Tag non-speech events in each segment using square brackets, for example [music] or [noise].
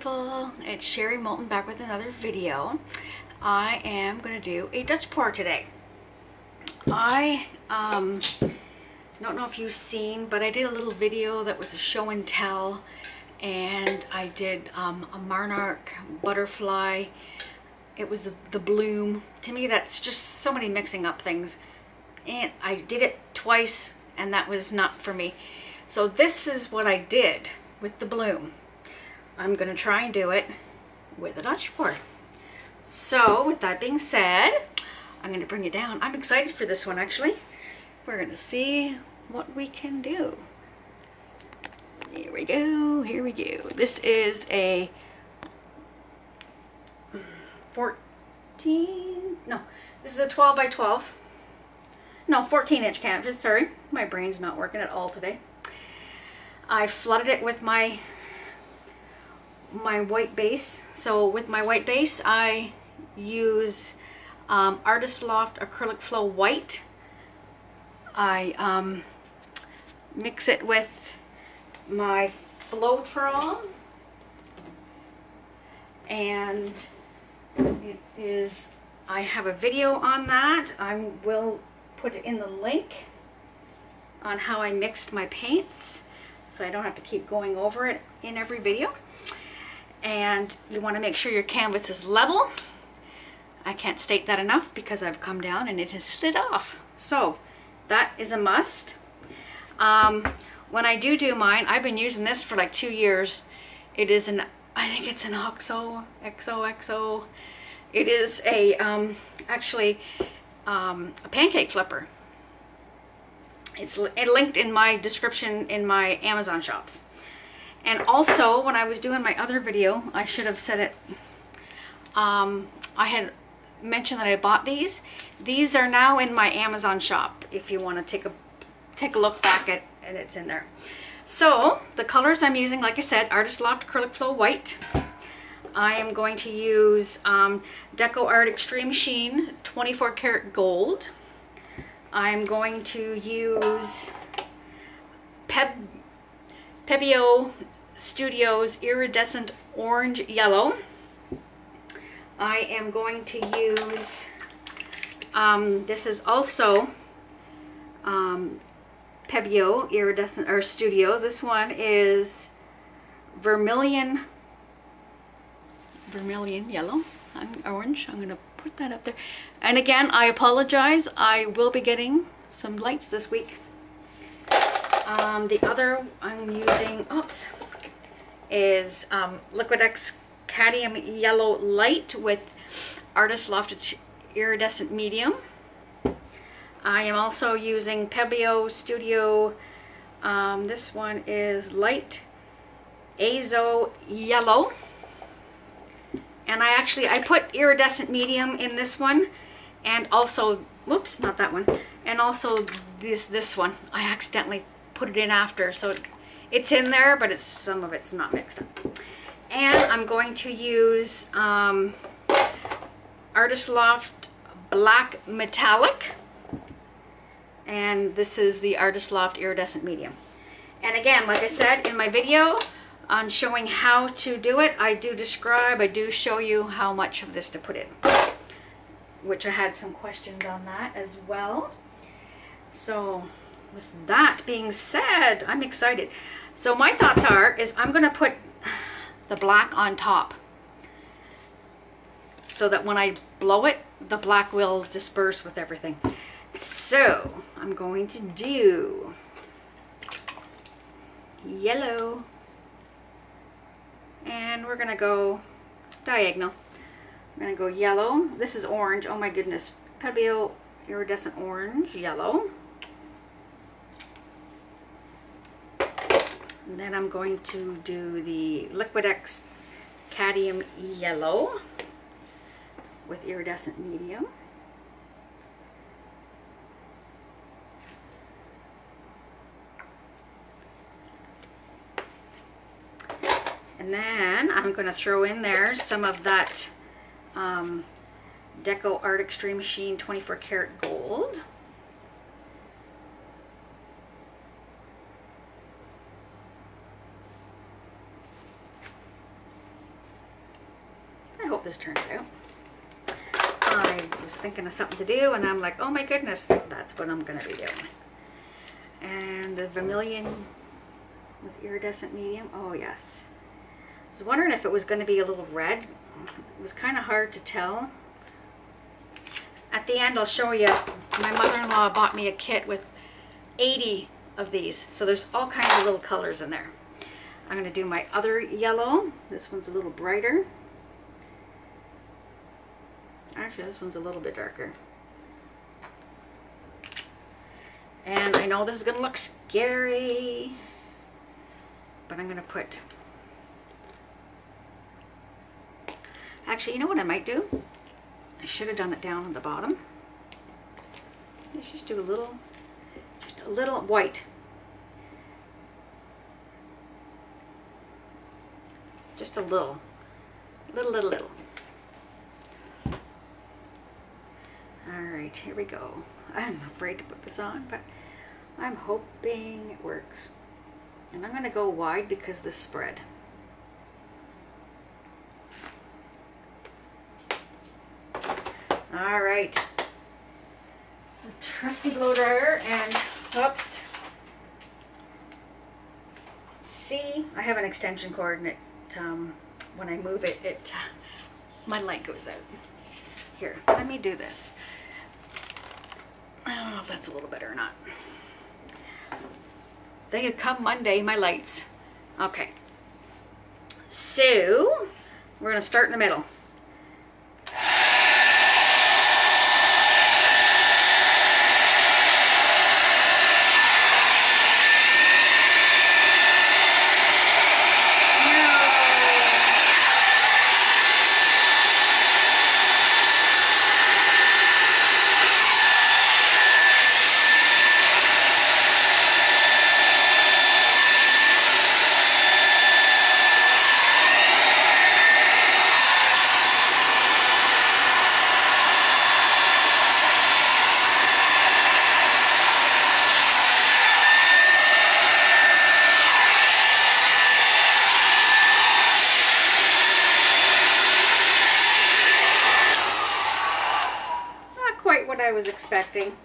People, it's Sherry Moulton back with another video. I am going to do a Dutch pour today. I um, don't know if you've seen, but I did a little video that was a show and tell and I did um, a Monarch butterfly. It was the, the bloom. To me that's just so many mixing up things and I did it twice and that was not for me. So this is what I did with the bloom. I'm going to try and do it with a Dutch pour. So with that being said, I'm going to bring it down. I'm excited for this one actually. We're going to see what we can do. Here we go, here we go. This is a 14, no, this is a 12 by 12. No, 14 inch canvas, sorry. My brain's not working at all today. I flooded it with my my white base. So with my white base, I use um, Artist Loft Acrylic Flow White. I um, mix it with my Floetrol and it is, I have a video on that. I will put it in the link on how I mixed my paints so I don't have to keep going over it in every video and you want to make sure your canvas is level. I can't state that enough because I've come down and it has slid off. So that is a must. Um, when I do do mine, I've been using this for like two years. It is an, I think it's an OXO, XOXO. It is a, um, actually um, a pancake flipper. It's it linked in my description in my Amazon shops. And also, when I was doing my other video, I should have said it, um, I had mentioned that I bought these. These are now in my Amazon shop, if you want to take a take a look back at and it's in there. So, the colors I'm using, like I said, Artist Loft Acrylic Flow White. I am going to use um, Deco Art Extreme Sheen 24 karat gold. I'm going to use Peb Pebeo Studios Iridescent Orange Yellow. I am going to use, um, this is also um, Pebeo Iridescent or Studio. This one is Vermilion, Vermilion Yellow, orange. I'm going to put that up there. And again, I apologize. I will be getting some lights this week. Um, the other I'm using, oops, is um, Liquitex Cadmium Yellow Light with Artist Lofted Iridescent Medium. I am also using Pebeo Studio, um, this one is Light Azo Yellow. And I actually, I put iridescent medium in this one and also, whoops, not that one, and also this, this one. I accidentally put it in after, so it's in there, but it's some of it's not mixed up. And I'm going to use um, Artist Loft Black Metallic. And this is the Artist Loft Iridescent Medium. And again, like I said in my video on showing how to do it, I do describe, I do show you how much of this to put in. Which I had some questions on that as well. So with that being said, I'm excited. So my thoughts are, is I'm going to put the black on top so that when I blow it, the black will disperse with everything. So I'm going to do yellow and we're going to go diagonal. I'm to go yellow. This is orange. Oh my goodness. Pebeo iridescent orange, yellow. Then I'm going to do the Liquitex Cadmium Yellow with iridescent medium. And then I'm going to throw in there some of that um, Deco Art Extreme Sheen 24 karat gold. this turns out. I was thinking of something to do and I'm like, oh my goodness, that's what I'm gonna be doing. And the vermilion with iridescent medium, oh yes. I was wondering if it was gonna be a little red. It was kind of hard to tell. At the end, I'll show you, my mother-in-law bought me a kit with 80 of these. So there's all kinds of little colors in there. I'm gonna do my other yellow. This one's a little brighter. Actually, this one's a little bit darker. And I know this is gonna look scary, but I'm gonna put, actually, you know what I might do? I should have done it down on the bottom. Let's just do a little, just a little white. Just a little, little, little, little. All right, here we go. I'm afraid to put this on, but I'm hoping it works. And I'm gonna go wide because this spread. All right. The trusty blow dryer and, whoops. See, I have an extension cord and it, um, when I move it, it, uh, my light goes out. Here, let me do this. I don't know if that's a little better or not. They could come Monday, my lights. Okay. So, we're gonna start in the middle. I was expecting.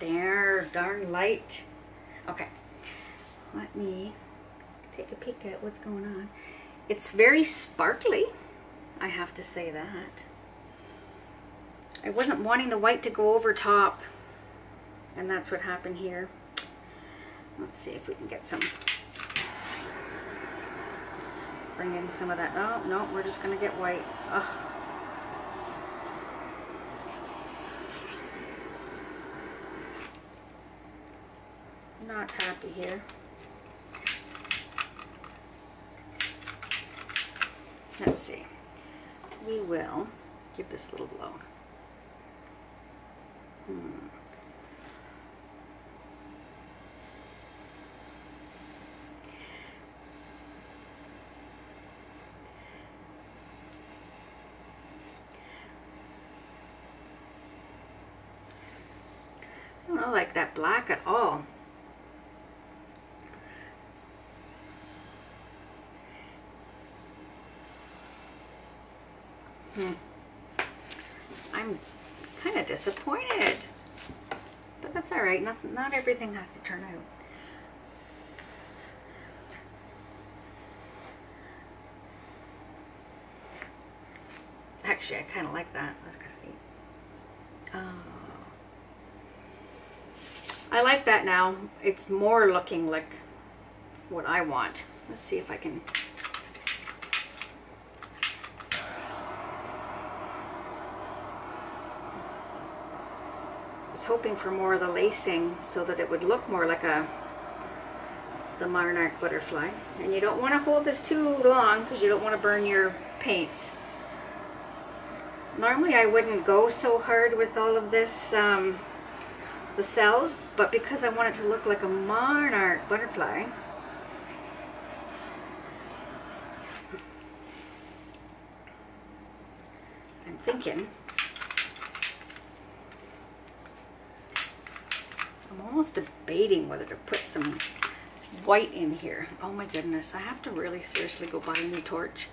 There, darn light. Okay, let me take a peek at what's going on. It's very sparkly, I have to say that. I wasn't wanting the white to go over top, and that's what happened here. Let's see if we can get some, bring in some of that. Oh, no, we're just gonna get white. Oh. Here. Let's see. We will give this a little blow. Hmm. I don't like that black at all. Hmm. I'm kind of disappointed. But that's all right. Not, not everything has to turn out. Actually, I kind of like that. That's kind of neat. Oh. I like that now. It's more looking like what I want. Let's see if I can hoping for more of the lacing so that it would look more like a the monarch butterfly. And you don't want to hold this too long because you don't want to burn your paints. Normally I wouldn't go so hard with all of this, um, the cells, but because I want it to look like a monarch butterfly, I'm thinking almost debating whether to put some white in here. Oh my goodness, I have to really seriously go buy a new torch.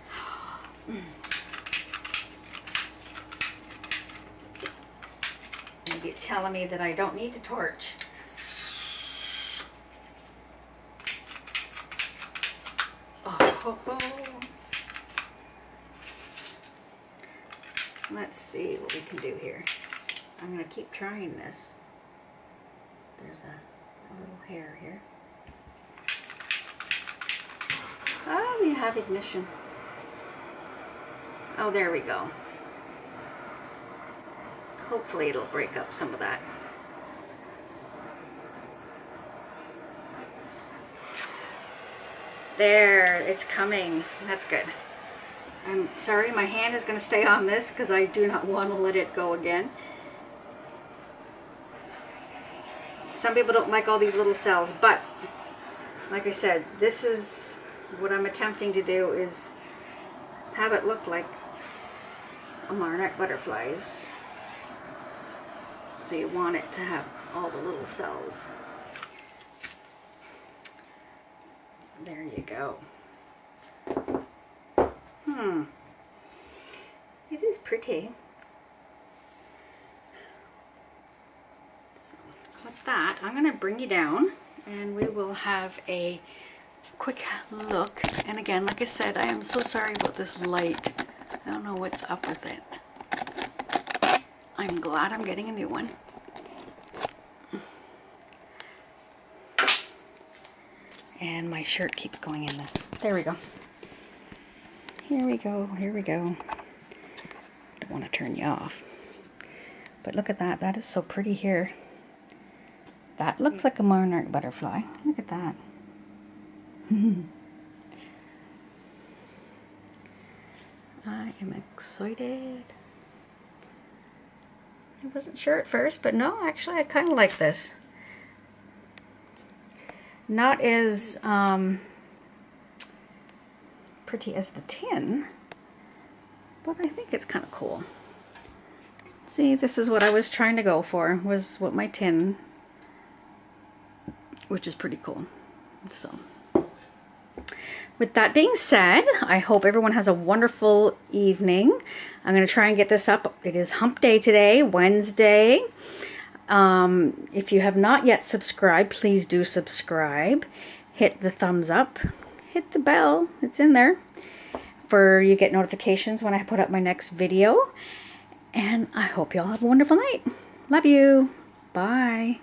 Maybe it's telling me that I don't need the torch. Oh. Let's see what we can do here. I'm going to keep trying this. There's a, a little hair here. Oh, we have ignition. Oh, there we go. Hopefully it'll break up some of that. There, it's coming. That's good. I'm sorry, my hand is going to stay on this because I do not want to let it go again. Some people don't like all these little cells, but like I said, this is what I'm attempting to do is have it look like a Monarch butterflies. So you want it to have all the little cells. There you go. Hmm. It is pretty. So with that, I'm going to bring you down and we will have a quick look. And again, like I said, I am so sorry about this light. I don't know what's up with it. I'm glad I'm getting a new one. And my shirt keeps going in this. There we go. Here we go, here we go. Don't want to turn you off. But look at that, that is so pretty here. That looks like a monarch butterfly. Look at that. [laughs] I am excited. I wasn't sure at first, but no, actually I kind of like this. Not as um, pretty as the tin, but I think it's kind of cool. See, this is what I was trying to go for, was what my tin, which is pretty cool. So with that being said, I hope everyone has a wonderful evening. I'm going to try and get this up. It is hump day today, Wednesday. Um, if you have not yet subscribed, please do subscribe. Hit the thumbs up. Hit the bell. It's in there. For you get notifications when I put up my next video. And I hope you all have a wonderful night. Love you. Bye.